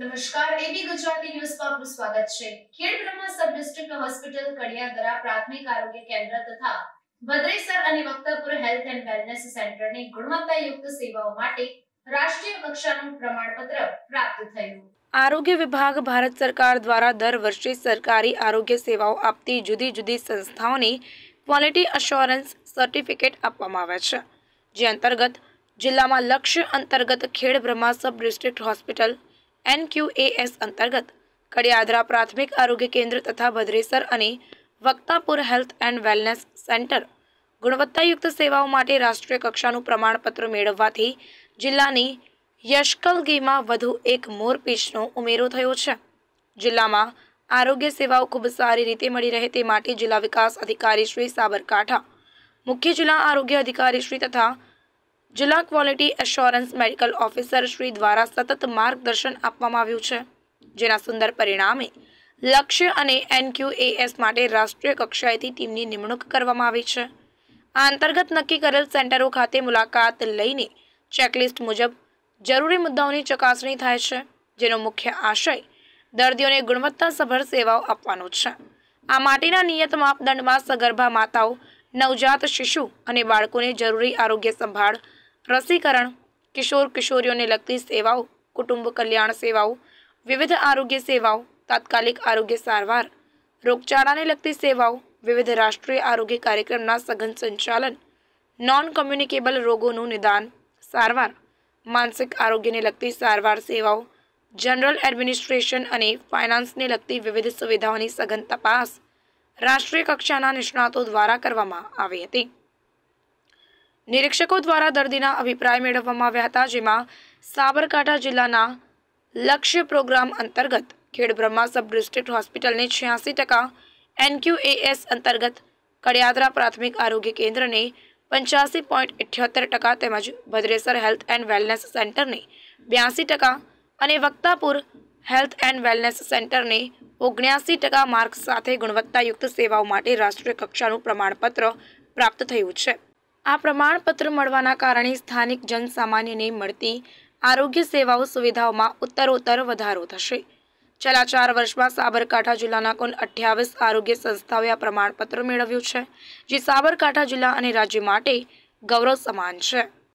નમસ્કાર એબી ગુજરાતી ન્યૂઝમાં આપનું સ્વાગત છે. Khedbrahma sub district hospital Kadiyadara પ્રાથમિક આરોગ્ય કેન્દ્ર તથા ભદ્રેસર અને વક્તાપુર હેલ્થ એન્ડ વેલનેસ સેન્ટરની ગુણવત્તાયુક્ત સેવાઓ માટે રાષ્ટ્રીય કક્ષાનું પ્રમાણપત્ર પ્રાપ્ત થયું. આરોગ્ય વિભાગ ભારત સરકાર દ્વારા દર વર્ષે સરકારી આરોગ્ય સેવાઓ આપતી જુદી જુદી સંસ્થાઓને ક્વોલિટી અશ્યોરન્સ સર્ટિફિકેટ આપવામાં આવે છે. જે અંતર્ગત જિલ્લામાં લક્ષ્ય અંતર્ગત Khedbrahma sub district hospital NQAS અંતર્ગત કડિયાદરા પ્રાથમિક આરોગ્ય કેન્દ્ર તથા ભદ્રેસર અને Vaktapur health and wellness centre ગુણવત્તાયુક્ત સેવાઓ માટે રાષ્ટ્રીય કક્ષાનું પ્રમાણપત્ર મેળવવાથી જિલ્લાની યશકલગીમાં વધુ એક મોરપીચનો ઉમેરો થયો છે. જિલ્લામાં આરોગ્ય સેવાઓ ખૂબ સારી રીતે મળી રહે તે માટે જિલ્લા વિકાસ અધિકારી શ્રી સાબરકાંઠા, મુખ્ય જિલ્લા આરોગ્ય અધિકારી શ્રી તથા જિલ્લા quality assurance medical officer Shri દ્વારા સતત માર્ગદર્શન આપવામાં આવ્યું છે, જેના સુંદર પરિણામે લક્ષ્ય અને એનક્યુએએસ માટે રાષ્ટ્રીય કક્ષાએથી ટીમની નિમણૂક કરવામાં આવી છે. આ અંતર્ગત નક્કી કરેલ સેન્ટરો ખાતે મુલાકાત લઈને ચેકલિસ્ટ મુજબ જરૂરી મુદ્દાઓની ચકાસણી થાય છે, જેનો મુખ્ય આશય દર્દીઓને ગુણવત્તાસભર સેવાઓ આપવાનો છે. આ માટેના નિયત માપદંડમાં સગર્ભા માતાઓ, નવજાત શિશુ અને બાળકોને જરૂરી આરોગ્ય સંભાળ રસીકરણ, કિશોર કિશોરીઓને લગતી સેવાઓ, કુટુંબ કલ્યાણ સેવાઓ, વિવિધ આરોગ્ય સેવાઓ, તાત્કાલિક આરોગ્ય સારવાર, રોગચાળાને લગતી સેવાઓ, વિવિધ રાષ્ટ્રીય આરોગ્ય કાર્યક્રમના સઘન સંચાલન નોન કમ્યુનિકેબલ રોગોનું નિદાન, સારવાર, માનસિક આરોગ્યને લગતી સારવાર સેવાઓ, જનરલ એડમિનિસ્ટ્રેશન અને ફાઇનાન્સને લગતી વિવિધ સુવિધાઓની સઘન તપાસ રાષ્ટ્રીય કક્ષાના નિષ્ણાતો દ્વારા કરવામાં આવી હતી. નિરીક્ષકો દ્વારા દર્દીના અભિપ્રાય મેળવવામાં આવ્યા હતા, જેમાં સાબરકાંઠા જિલ્લાના લક્ષ્ય પ્રોગ્રામ અંતર્ગત ખેડબ્રહ્મા સબ ડિસ્ટ્રિક્ટ હોસ્પિટલને છ્યાસી ટકા એનક્યુએએસ અંતર્ગત કડિયાદરા પ્રાથમિક આરોગ્ય કેન્દ્રને પંચ્યાસી પોઈન્ટ ઇઠ્યોતેર ટકા તેમજ ભદ્રેસર હેલ્થ એન્ડ વેલનેસ સેન્ટરને બ્યાસી ટકા અને વક્તાપુર હેલ્થ એન્ડ વેલનેસ સેન્ટરને ઓગણ્યાસી ટકા માર્ક સાથે ગુણવત્તાયુક્ત સેવાઓ માટે રાષ્ટ્રીય કક્ષાનું પ્રમાણપત્ર પ્રાપ્ત થયું છે. આ પ્રમાણપત્ર મળવાના કારણે સ્થાનિક જનસામાન્યને મળતી આરોગ્ય સેવાઓ સુવિધાઓમાં ઉત્તરોત્તર વધારો થશે. છેલ્લા ચાર વર્ષમાં સાબરકાંઠા જિલ્લાના કુલ અઠ્યાવીસ આરોગ્ય સંસ્થાઓએ આ પ્રમાણપત્ર મેળવ્યું છે, જે સાબરકાંઠા જિલ્લા અને રાજ્ય માટે ગૌરવ સમાન છે.